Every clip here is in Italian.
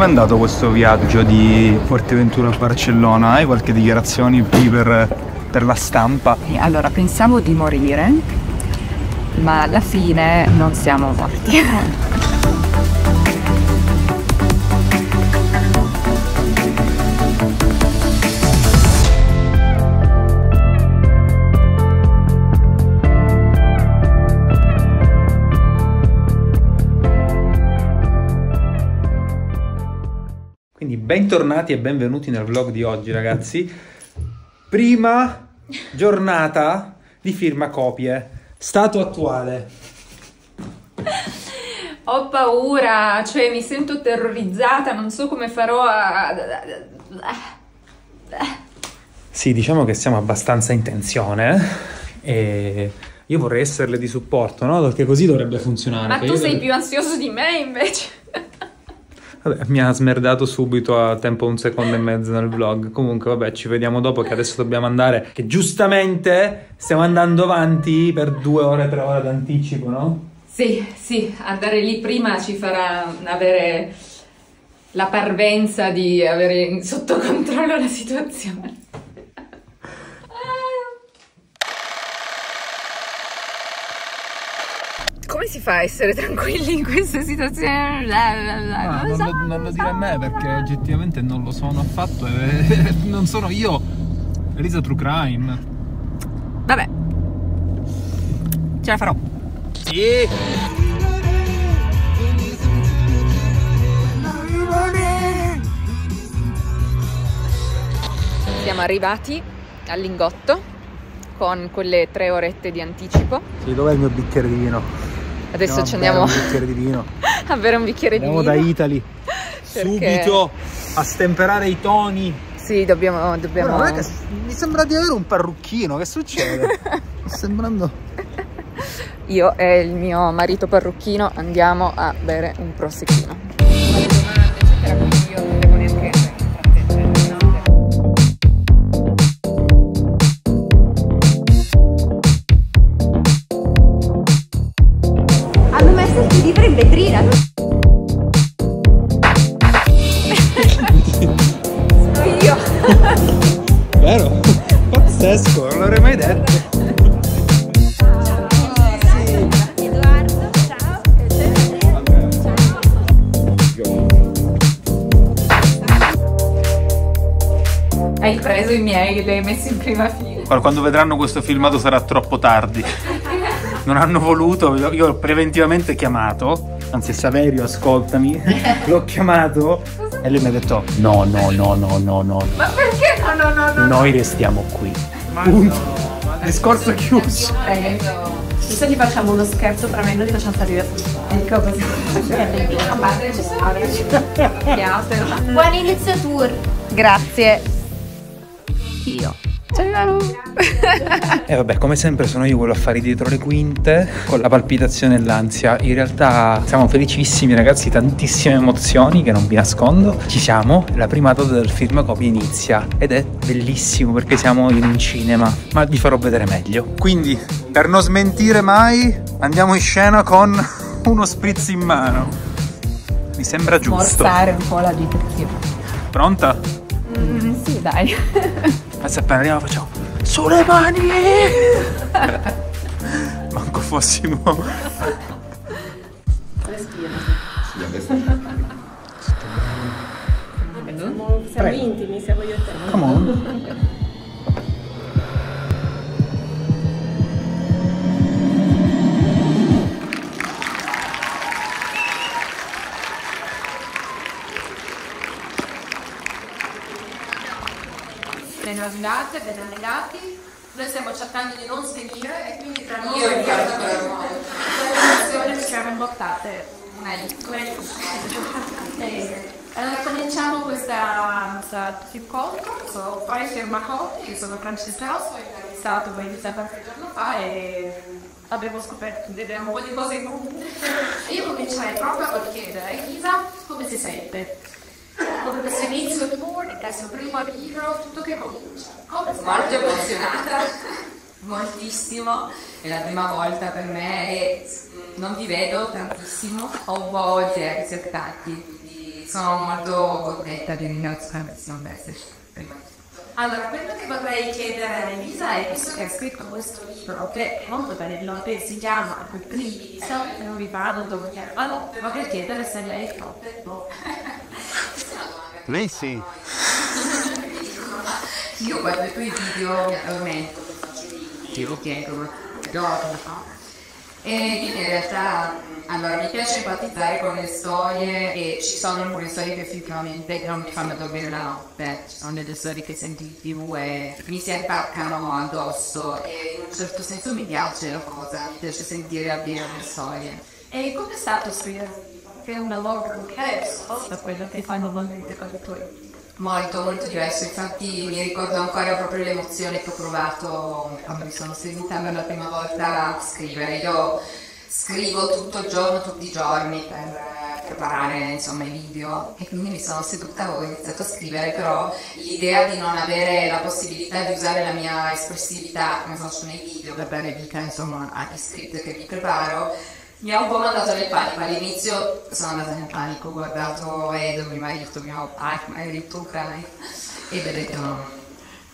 Com'è andato questo viaggio di Forteventura a Barcellona? Hai qualche dichiarazione qui per, per la stampa? Allora, pensavo di morire, ma alla fine non siamo morti. bentornati e benvenuti nel vlog di oggi ragazzi. Prima giornata di firma copie. Stato attuale. Ho paura, cioè mi sento terrorizzata, non so come farò a... Sì, diciamo che siamo abbastanza in tensione e io vorrei esserle di supporto, no? Perché così dovrebbe funzionare. Ma tu io- sei più ansioso di me invece. Vabbè, mi ha smerdato subito a tempo un secondo e mezzo nel vlog. Comunque, vabbè, ci vediamo dopo che adesso dobbiamo andare. Che giustamente stiamo andando avanti per due ore, tre ore d'anticipo, no? Sì, sì, andare lì prima ci farà avere la parvenza di avere sotto controllo la situazione. Come si fa a essere tranquilli in queste situazioni? Ah, non, lo, non lo dire a me perché oggettivamente non lo sono affatto e non sono io. Elisa True Crime. Vabbè, ce la farò. Sì. Siamo arrivati al Lingotto con quelle tre orette di anticipo. Sì, dov'è il mio bicchiere di? Adesso ci a bere andiamo Un bicchiere di vino. a bere un bicchiere di Andiamo vino. da Italy. Perché- Subito a stemperare i toni. Sì, dobbiamo... dobbiamo... Guarda, che- mi sembra di avere un parrucchino, che succede? Sto sembrando. Io e il mio marito parrucchino andiamo a bere un prosecchino. Hanno messo il libro in vetrina. Sono io! Vero? Pazzesco, non l'avrei mai detto. Edoardo, ciao. Hai preso i miei e li hai messi in prima fila. Quando vedranno questo filmato sarà troppo tardi. Non hanno voluto, io io ho preventivamente chiamato, anzi Saverio ascoltami, l'ho chiamato e lui mi ha detto no, no, no, no, no, no, Ma perché no, no, no, no? noi restiamo qui. Punto. Discorso chiuso. Adesso gli facciamo uno scherzo tra me e noi ti facciamo salire Ecco così. Buon inizio tour. Grazie. Io. Ciao. E vabbè, come sempre sono io quello a fare dietro le quinte, con la palpitazione e l'ansia. In realtà siamo felicissimi ragazzi, tantissime emozioni che non vi nascondo. Ci siamo, la prima data del film copia inizia ed è bellissimo perché siamo in un cinema, ma vi farò vedere meglio. Quindi, per non smentire mai, andiamo in scena con uno spritz in mano. Mi sembra giusto. Morzare un po' la direttiva. Pronta? Mm, sì, dai. Adesso appena arriviamo facciamo sulle mani! Manco fossimo. Siamo intimi, siamo io e te. Come on. Andate, ben allenati. Noi stiamo cercando di non svenire e quindi tra noi e le siamo imbottate. Meglio. Allora cominciamo questa, questa tip call. So, poi firma call, che sono Francesca, è stato iniziato qualche giorno fa e abbiamo scoperto delle- un po' di cose in comune. Io comincerei proprio a chiedere a Elisa come si sente. Come questo inizio tour, il questo primo libro, tutto che comincia. Molto emozionata, moltissimo, è la prima volta per me e non vi vedo tantissimo, ho un po' di ansietà, quindi sono molto contenta di ringraziare questo messaggio. Allora, quello che vorrei chiedere a Elisa è, visto che ha scritto questo libro, che è molto bello, che si chiama Priviso, non vi parlo dove chiamano, vorrei chiedere se lei è fatto. Lei sì. Io guardo i tuoi video ovviamente, ti lo chiedo, giorno. E in realtà, allora, mi piace empatizzare con le storie e ci sono alcune storie che effettivamente non mi fanno dormire la notte, ci sono delle storie che senti in tv e mi si attaccano addosso e in un certo senso mi piace la cosa, mi piace sentire a dire le storie. E come è stato scrivere? Che è un lavoro diverso da quello che fanno normalmente tuoi. Molto, molto diverso, infatti mi ricordo ancora proprio l'emozione che ho provato quando mi sono seduta per la prima volta a scrivere. Io scrivo tutto il giorno, tutti i giorni per preparare insomma, i video e quindi mi sono seduta ho iniziato a scrivere, però l'idea di non avere la possibilità di usare la mia espressività come faccio nei video per dare vita insomma agli script che mi preparo mi ha un po' mandato nel panico, all'inizio sono andata nel panico, ho guardato Edo, mi ha detto mio padre, mi ha detto Ucraina e ho detto no,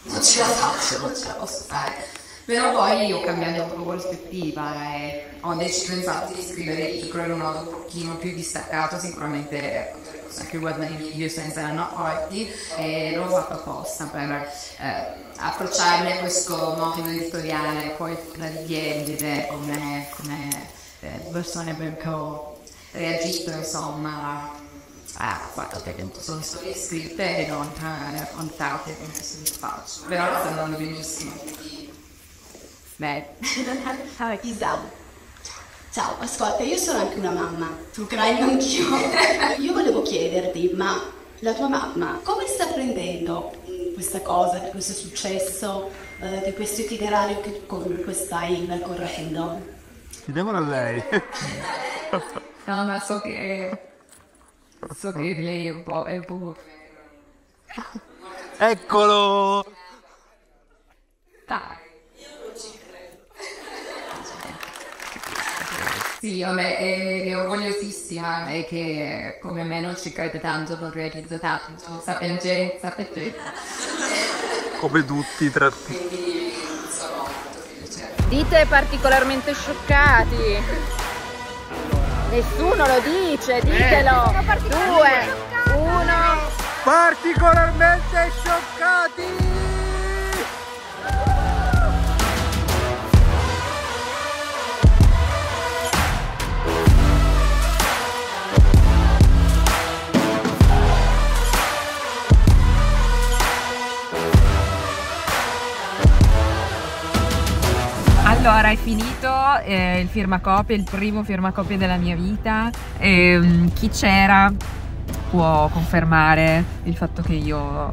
non ce la faccio, non ce la posso fare. Però poi ho cambiato un po' prospettiva e ho deciso infatti di scrivere il libro in un modo un pochino più distaccato, sicuramente anche guardare i video senza erano accorti e l'ho fatto apposta per eh, approcciarmi a questo modo editoriale, poi la richiedere come, come persone ho reagito insomma a che sono state iscritte e non raccontate come soddisfaccio però sta andando benissimo beh Isa. Ciao, ascolta, io sono anche una mamma, tu ucraina anch'io. Io volevo chiederti, ma la tua mamma come sta prendendo questa cosa, di questo successo, eh, di questo itinerario che comunque stai percorrendo? Chiediamolo a lei. no ma so che so che lei è un po', è un po'... Eccolo! Dai. Sì, vabbè, è, è orgogliosissima e che come me non ci crede tanto, l'ho realizzato, sapete, sapete. Come tutti tra felice. Dite particolarmente scioccati. Nessuno lo dice, ditelo. Due, uno. particolarmente scioccati! Allora, è finito eh, il firmacopie, il primo firmacopie della mia vita. E, mm, chi c'era può confermare il fatto che io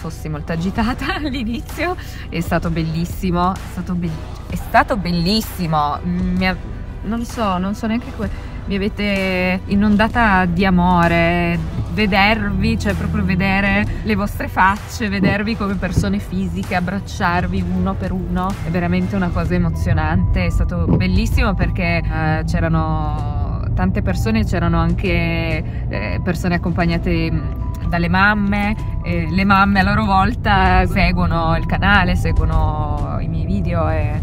fossi molto agitata all'inizio. È stato bellissimo, è stato, be- è stato bellissimo. Mi ha- non so, non so neanche come. Mi avete inondata di amore, vedervi, cioè proprio vedere le vostre facce, vedervi come persone fisiche, abbracciarvi uno per uno, è veramente una cosa emozionante, è stato bellissimo perché eh, c'erano tante persone, c'erano anche eh, persone accompagnate mh, dalle mamme, e le mamme a loro volta seguono il canale, seguono i miei video e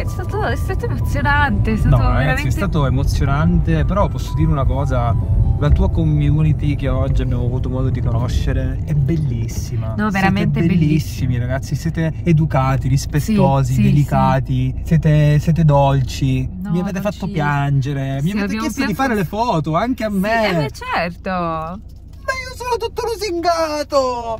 è, stato, è stato emozionante, è stato No, ragazzi, veramente... è stato emozionante, però posso dire una cosa, la tua community che oggi abbiamo avuto modo di conoscere è bellissima. No, veramente siete bellissimi, ragazzi, siete educati, rispettosi, Sì, sì, delicati, Siete, siete dolci, No, mi avete fatto dolcissimi. piangere, mi Sì, avete chiesto di pianto- fare le foto, anche a Sì, me. eh beh, certo! Ma io sono tutto lusingato!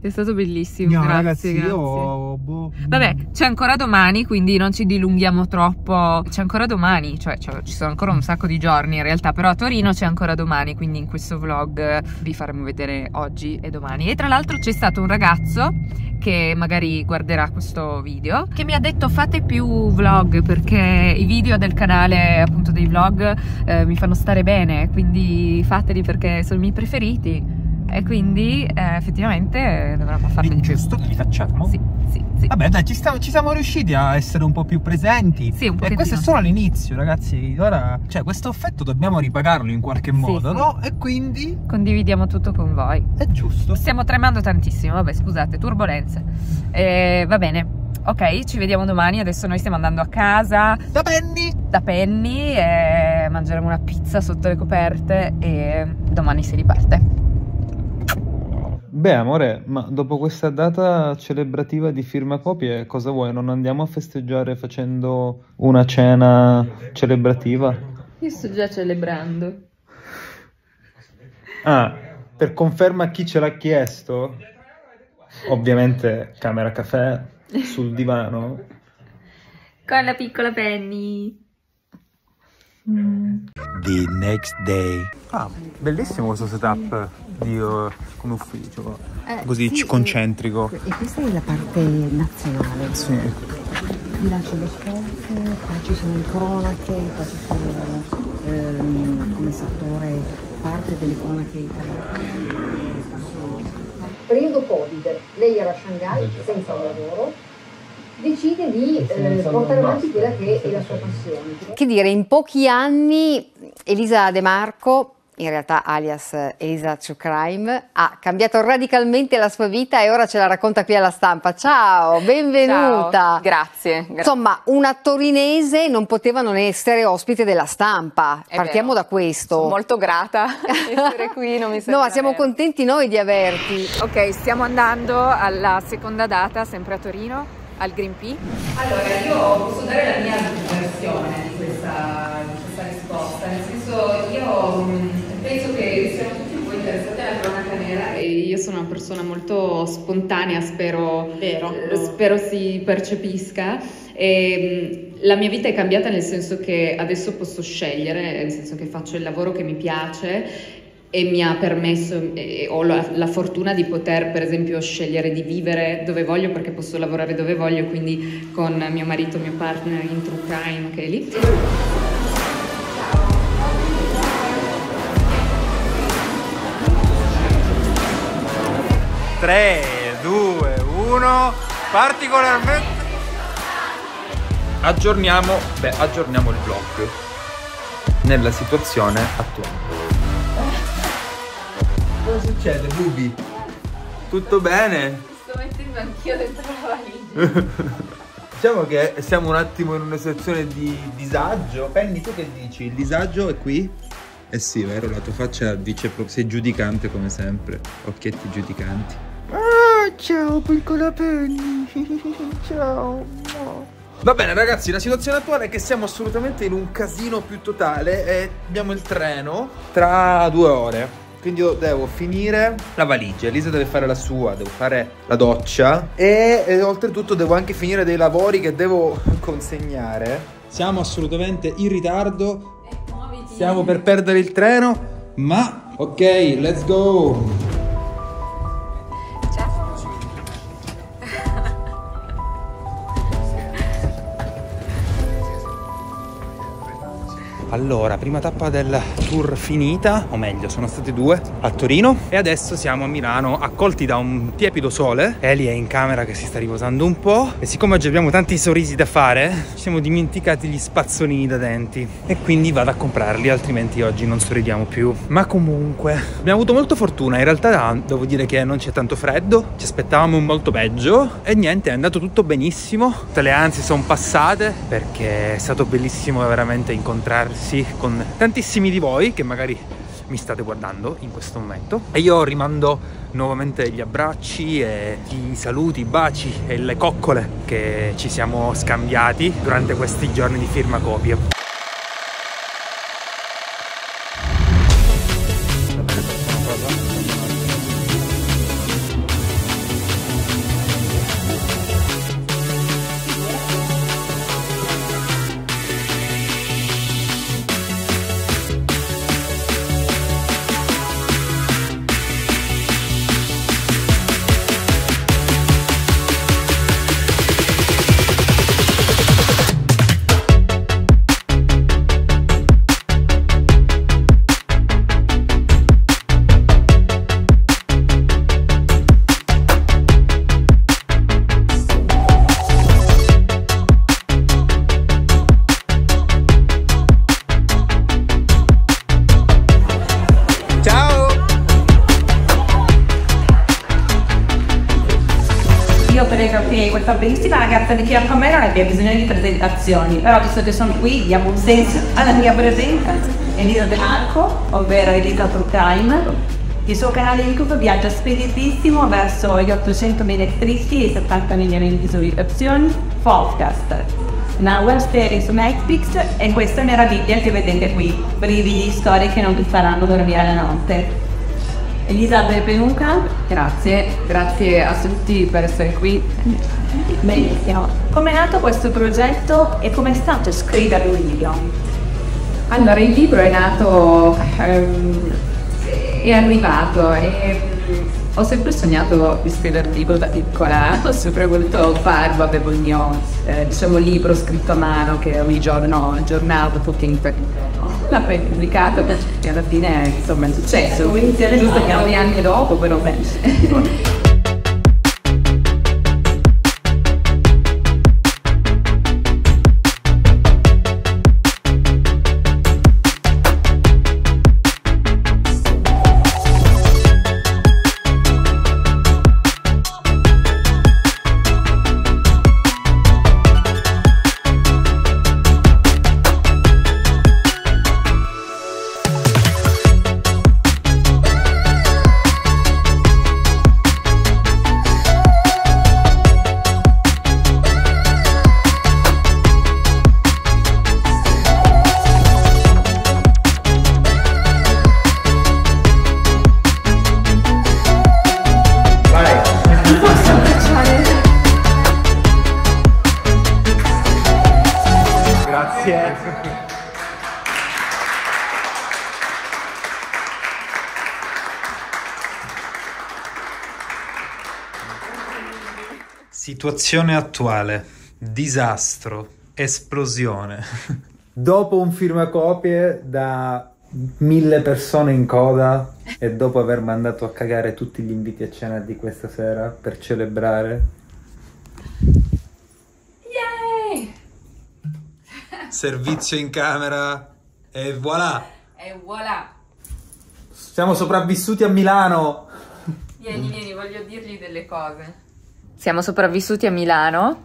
È stato bellissimo, No, grazie, ragazzi, grazie. io... boh, Vabbè, c'è ancora domani, quindi non ci dilunghiamo troppo. C'è ancora domani, cioè, cioè, ci sono ancora un sacco di giorni in realtà, però a Torino c'è ancora domani, quindi in questo vlog vi faremo vedere oggi e domani. E tra l'altro c'è stato un ragazzo che magari guarderà questo video che mi ha detto fate più vlog perché i video del canale appunto dei vlog eh, mi fanno stare bene, quindi fateli perché sono i miei preferiti. E quindi eh, effettivamente dovremmo farli di più. Giusto, li facciamo. Sì, sì, Sì. Vabbè, dai, ci, stiamo- ci siamo riusciti a essere un po' più presenti. Sì, un E questo è solo l'inizio, ragazzi. Ora, cioè, questo affetto dobbiamo ripagarlo in qualche modo, no? E quindi Condividiamo tutto con voi. è giusto. Stiamo tremando tantissimo, vabbè scusate, turbolenze. Eh, va bene, ok, ci vediamo domani, adesso noi stiamo andando a casa Da Penny! da Penny e mangeremo una pizza sotto le coperte e domani si riparte. Beh, amore, ma dopo questa data celebrativa di firma copie, cosa vuoi? Non andiamo a festeggiare facendo una cena celebrativa? Io sto già celebrando. Ah, per conferma a chi ce l'ha chiesto, ovviamente camera caffè sul divano. Con la piccola Penny. The next day. Ah, bellissimo questo setup di uh, un ufficio, Eh, così sì, concentrico. E questa è la parte nazionale. Sì. Qui là c'è lo sport, qua ci sono le cronache, qua ci sono ehm, come settore parte delle cronache italiane. Periodo Covid, lei era a Shanghai senza un lavoro, decide di eh, portare avanti quella che è la sua passione. Che dire, in pochi anni Elisa De Marco, in realtà alias Elisa True Crime, ha cambiato radicalmente la sua vita e ora ce la racconta qui alla stampa. Ciao, benvenuta. Ciao, grazie. gra- Insomma, una torinese non poteva non essere ospite della stampa. È Partiamo vero. da questo. Sono molto grata di essere qui, non mi No, sembra ma siamo contenti noi di averti. Ok, stiamo andando alla seconda data, sempre a Torino, al Green P. Allora, io posso dare la mia versione di questa, di questa risposta, nel senso io mh, penso che siamo tutti un po' interessati alla cronaca nera e io sono una persona molto spontanea, spero, eh, spero si percepisca. E, mh, la mia vita è cambiata nel senso che adesso posso scegliere, nel senso che faccio il lavoro che mi piace e mi ha permesso, e ho la, la fortuna di poter per esempio scegliere di vivere dove voglio perché posso lavorare dove voglio, quindi con mio marito, mio partner in True Crime che è lì. 3, 2, 1. Particolarmente. Aggiorniamo, beh, aggiorniamo il vlog nella situazione attuale. Cosa succede, Bubi? Tutto bene? Sto mettendo anch'io dentro la valigia. Diciamo che siamo un attimo in una situazione di disagio. Penny, tu che dici? Il disagio è qui? Eh sì, vero, la tua faccia dice proprio sei giudicante come sempre. Occhietti giudicanti. Ah, ciao piccola Penny. ciao. Va bene ragazzi, la situazione attuale è che siamo assolutamente in un casino più totale e abbiamo il treno tra due ore. Quindi io devo finire la valigia, Elisa deve fare la sua, devo fare la doccia e, e oltretutto devo anche finire dei lavori che devo consegnare. Siamo assolutamente in ritardo, stiamo per perdere il treno, ma ok, let's go! Allora, prima tappa del tour finita, o meglio, sono state due a Torino e adesso siamo a Milano, accolti da un tiepido sole. Eli è in camera che si sta riposando un po' e siccome oggi abbiamo tanti sorrisi da fare, ci siamo dimenticati gli spazzolini da denti e quindi vado a comprarli, altrimenti oggi non sorridiamo più. Ma comunque, abbiamo avuto molta fortuna, in realtà devo dire che non c'è tanto freddo, ci aspettavamo molto peggio e niente, è andato tutto benissimo. Tutte le ansie sono passate perché è stato bellissimo veramente incontrarsi con tantissimi di voi che magari mi state guardando in questo momento e io rimando nuovamente gli abbracci e i saluti, i baci e le coccole che ci siamo scambiati durante questi giorni di firma copie. Vedo che questa bellissima ragazza di fianco a me non abbia bisogno di presentazioni, però visto che sono qui diamo un senso alla mia presenza. Elisa Marco, ovvero Elisa True Crime. Il suo canale YouTube viaggia speditissimo verso gli 800.000 iscritti e 70 milioni di visualizzazioni. Podcast. Una web serie su Netflix e questa meraviglia che vedete qui. Brividi, storie che non ti faranno dormire la notte. Elisa benvenuta. Grazie, grazie a tutti per essere qui. Benissimo. Come è nato questo progetto e come è stato scrivere un libro? Allora, il libro è nato, ehm, è arrivato e mm, ho sempre sognato di scrivere un libro da piccola, ho sempre voluto farlo, avevo il mio eh, diciamo, libro scritto a mano che ogni giorno aggiornavo tutti in l'ha poi pubblicato e alla fine insomma è successo, giusto che anni dopo però beh. Situazione attuale, disastro, esplosione. Dopo un firmacopie da mille persone in coda e dopo aver mandato a cagare tutti gli inviti a cena di questa sera per celebrare, Yay! servizio in camera e voilà! E voilà! Siamo sopravvissuti a Milano! Vieni, vieni, voglio dirgli delle cose. Siamo sopravvissuti a Milano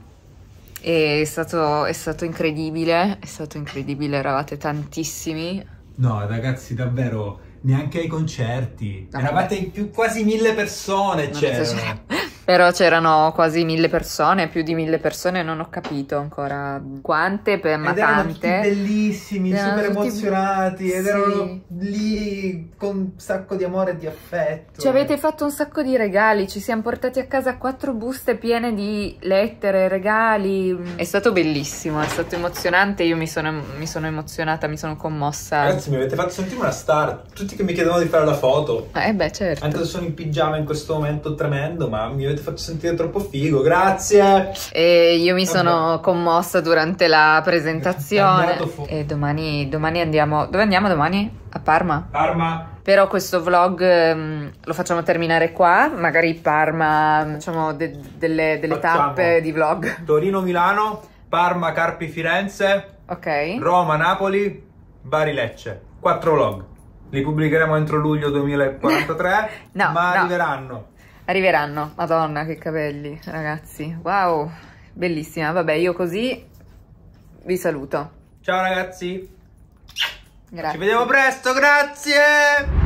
e è stato, è stato incredibile, è stato incredibile, eravate tantissimi. No, ragazzi, davvero, neanche ai concerti. No, Eravate in più quasi mille persone, c'erano. Però c'erano quasi mille persone, più di mille persone, non ho capito ancora quante, ma Ed erano tutti tante. bellissimi, Erano super emozionati ed Sì. erano lì con un sacco di amore e di affetto. Ci avete fatto un sacco di regali, ci siamo portati a casa quattro buste piene di lettere, regali. È stato bellissimo, è stato emozionante, io mi sono, mi sono emozionata, mi sono commossa. Ragazzi, mi avete fatto sentire una star. Tutti che mi chiedevano di fare la foto. Eh beh, certo. Anche se sono in pigiama in questo momento tremendo, ma mi avete fatto sentire troppo figo. Grazie. E io mi sono commossa durante la presentazione. E domani, domani andiamo. Dove andiamo domani? A Parma? Parma. Però questo vlog ehm, lo facciamo terminare qua. Magari Parma, facciamo de- delle, delle tappe di vlog. Torino, Milano, Parma, Carpi, Firenze, Ok? Roma, Napoli, Bari, Lecce. Quattro vlog. Li pubblicheremo entro luglio 2043, No, ma no. arriveranno. Arriveranno. Madonna, che capelli, ragazzi. Wow, bellissima. Vabbè, io così vi saluto. Ciao ragazzi. Grazie. Ci vediamo presto, grazie!